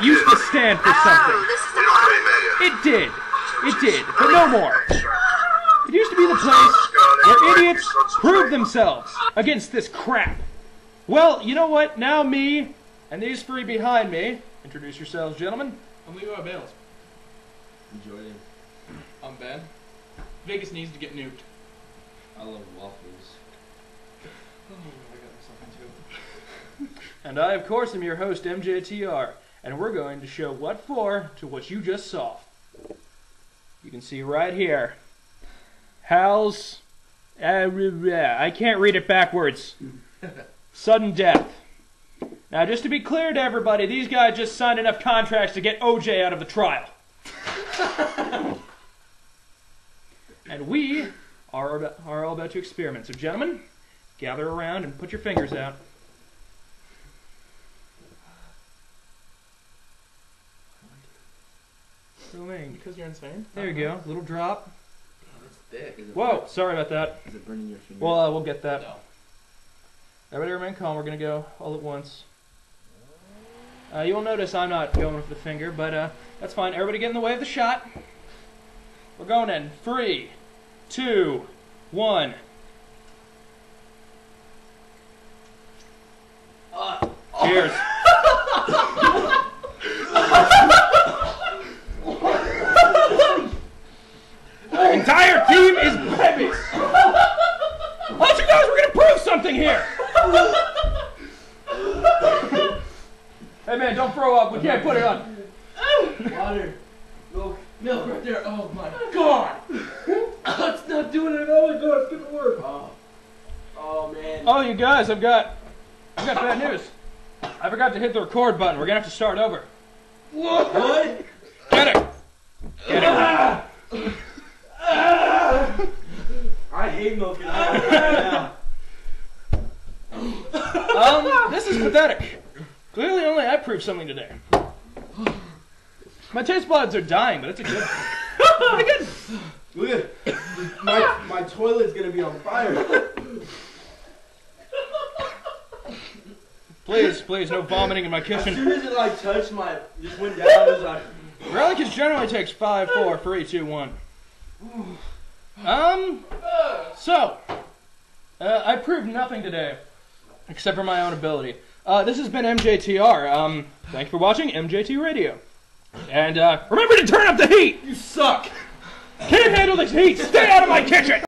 on used to stand for something. this is We the don't bottom. pay mega. It did. It did, but no more. It used to be the place where idiots prove themselves against this crap. Well, you know what? Now me and these three behind me. Introduce yourselves, gentlemen. I'm Leroy Bales. Jordan. I'm Ben. Vegas needs to get nuked. I love waffles. Oh, I got myself into. And I, of course, am your host, MJTR, and we're going to show what for to what you just saw. You can see right here. Hal's. Uh, I can't read it backwards. Sudden death. Now, just to be clear to everybody, these guys just signed enough contracts to get OJ out of the trial. and we are, are all about to experiment. So, gentlemen, gather around and put your fingers out. Filming. Because you're insane? There you go. Little drop. It's thick. Whoa, sorry about that. Is it burning your finger? Well, uh, we'll get that. No. Everybody remain calm. We're going to go all at once. Uh, you'll notice I'm not going with the finger, but uh, that's fine. Everybody get in the way of the shot. We're going in. Three, two, one. Cheers. Entire team is. Why don't you guys? We're gonna prove something here. hey man, don't throw up. We can't put it on. Water. Milk. Milk right there. Oh my god. oh, it's not doing it. Oh my god, it's gonna work. Oh. Oh man. Oh, you guys, I've got, I've got bad news. I forgot to hit the record button. We're gonna have to start over. What? Get it. Get it. Ah! I hate milk and ice right now. Um, this is pathetic. Clearly, only I proved something today. My taste buds are dying, but it's a good. Pretty good. Look at my my toilet's gonna be on fire. Please, please, no vomiting in my kitchen. As soon as it like touched my, just went down. It was like, Relic generally takes five, four, three, two, one. Um, so, uh, I proved nothing today, except for my own ability. Uh, this has been MJTR. Um, thank you for watching MJT Radio. And, uh, remember to turn up the heat! you suck. Can't handle this heat! Stay out of my kitchen!